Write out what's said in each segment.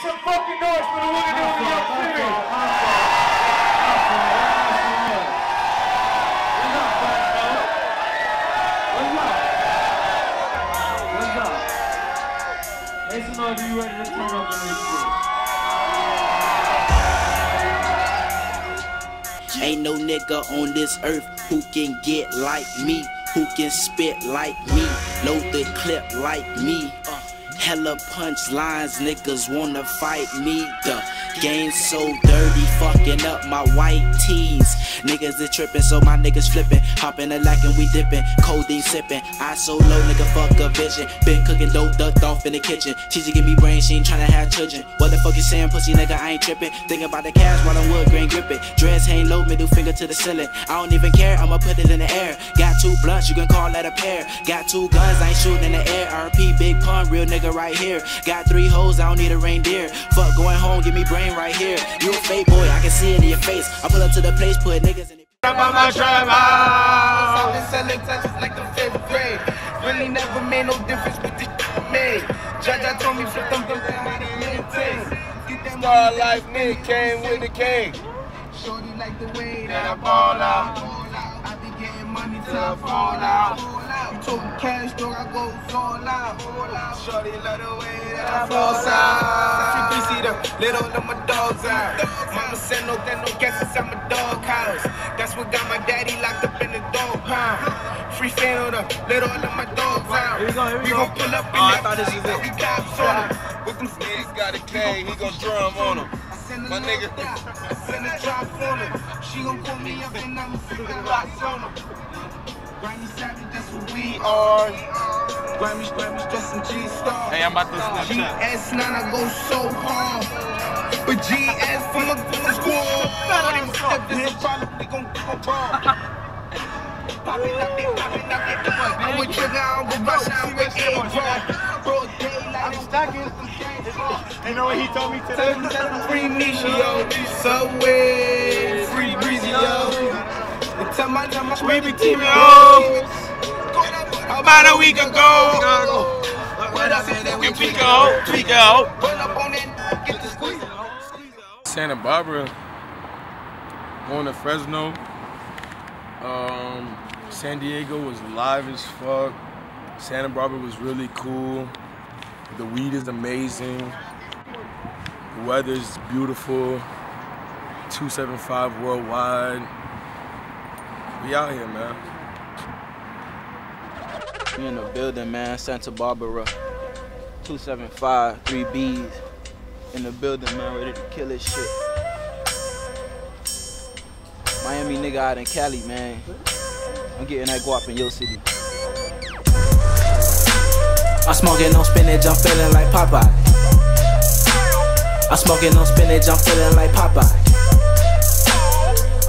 some fucking noise for the Willie New York City. Make some noise if you ready to turn up in this shit. Ain't no nigga on this earth who can get like me, who can spit like me, load the clip like me. Hella punch lines, niggas wanna fight me. The game so dirty, fucking up my white tees. Niggas is tripping, so my niggas a lack and we dipping. Codeine sipping. I so low, nigga, fuck a vision. Been cooking dope, ducked off in the kitchen. Just give me brain, she ain't tryna have children. What the fuck you saying, pussy nigga? I ain't tripping. Thinking about the cash while I'm wood grain gripping. Dreads hang low, middle finger to the ceiling. I don't even care, I'ma put it in the air. Got two blunts, you can call that a pair. Got two guns, I ain't shooting in the air. RP, big pun, real nigga right here. Got three hoes, I don't need a reindeer. Fuck going home, give me brain right here. You a fake boy, I can see it in your face. I pull up to the place, put niggas in it. Up on my trap house. I've been selling touches like the fifth grade. Really never made no difference with this made. Judge, I told me flip them, them, that Star like me came with the king. Shorty like the way that I ball out. I be getting money I fall out. Cash, dog, I go all out. Shorty love the way that I fall out. She busy the little of my dogs out. Mama said no, that no gas inside my dog house. That's what got my daddy locked up in the dog pound. Free fan of the little of my dogs out. Here we go, here we we go. gon' pull up in Oh, I that thought this was it. We cops on. With them He's got a K, he gon' drum on him. My nigga. Send a drop on him. She gon' pull me up and I'ma stick the locks on him. Grammy Savage, that's what we are. Grammys, Grammys, just some G-Star. Hey, I'm about to Snapchat. GS9, I go so hard. But GS from a good squad. If this a problem, we gon' go ball. Pop it, knock it, pop it, knock it. I would trigger, I don't go rush, I don't wait for a Broad daylight, I'm stacking. You know what he told me Tell them that free Misha, yo. Subway, We be teaming yo. About a week ago. Up. Up. Santa Barbara, going to Fresno. Um, San Diego was live as fuck. Santa Barbara was really cool. The weed is amazing. The weather's beautiful. 275 worldwide. We out here, man. We in the building, man. Santa Barbara. 275, 3 Bs. In the building, man. Ready to kill this shit. Miami nigga out in Cali, man. I'm getting that guap in your city. I'm smoking on spinach, I'm feeling like Popeye. I'm smoking on spinach, I'm feeling like Popeye.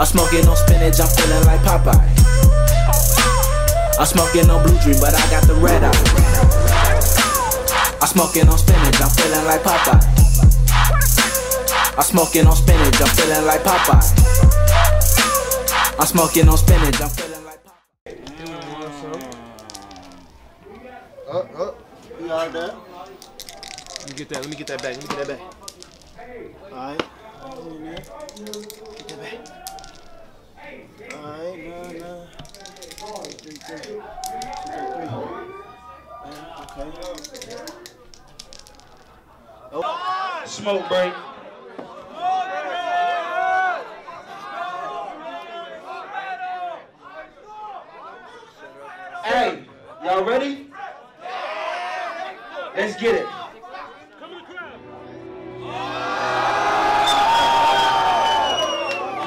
I'm smoking on spinach, I'm feeling like Popeye. I'm smoking on blue dream, but I got the red eye. I'm smoking on spinach, I'm feeling like Popeye. I'm smoking on spinach, I'm feeling like Popeye. I'm smoking on spinach, I'm feeling like Popeye. Let me get that. Let me get that back. Let me get that back. Alright. Get that back. Alright, okay. Smoke break. Hey, y'all ready? Let's get it.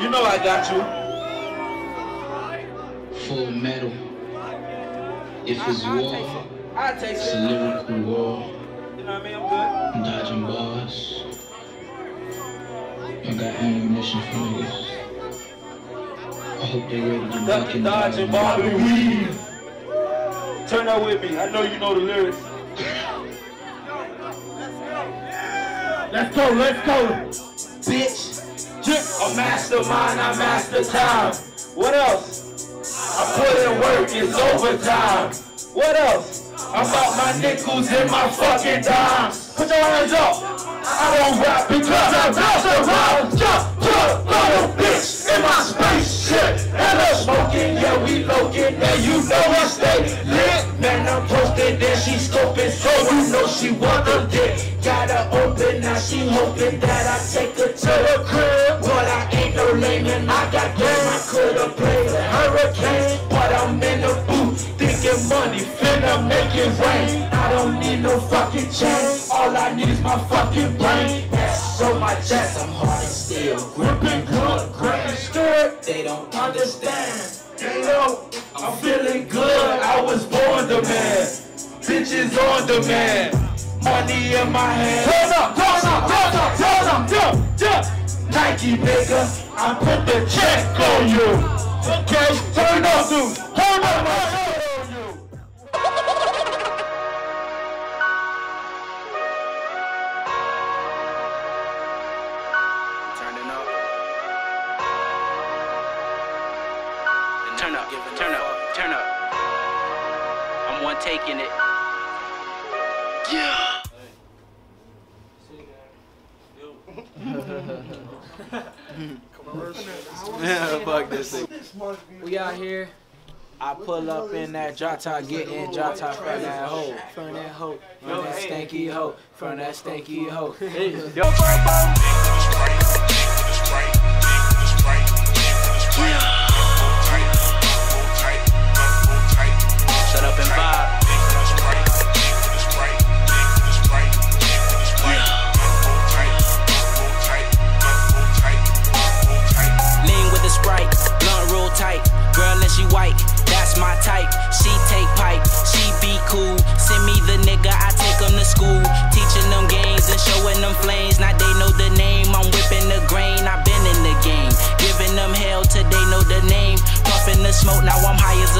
You know I got you. Full metal. If it's war, I take it's a it. lyrical war. You know what I mean? I'm good. I'm dodging bars. I got ammunition for niggas. I hope they ready to Ducking, and dodging, dodge. bobbing, weave. Turn that with me. I know you know the lyrics. Let's go, let's go. Bitch. Drip. A mastermind, I master time. What else? I put in work, it's overtime. What else? I'm about my nickels and my fucking dimes. Put your hands up. I don't rap because I bounce around. Jump, jump, little bitch in my spaceship. Hella smoking, yeah, we loking, and you know I stay lit. Man, I'm posted, then she scoping, so you know she want the dick. Got her open, now she hoping that I take her to the crib. Finna make it rain. I don't need no fucking chain, all I need is my fucking brain. That's on my chest, I'm hard and still gripping good, grain skirt. They don't understand. They know I'm feeling good. I was born the man. Bitches on demand. Money in my hand. Turn up, turn up, turn up, turn up, jump, jump. Nike nigga, I put the check on you. Okay, turn up, dude. One taking it. Yeah. Yeah, fuck this thing. We out here. I pull up in that drop top, get in drop top from that hoe, from that hoe, from that stanky hoe, from that stanky hoe. Shut that's my type. She take pipe, she be cool. Send me the nigga, I take him to school. Teaching them games and showing them flames. Now they know the name, I'm whipping the grain. i been in the game, giving them hell till they know the name. Puffing the smoke, now I'm high as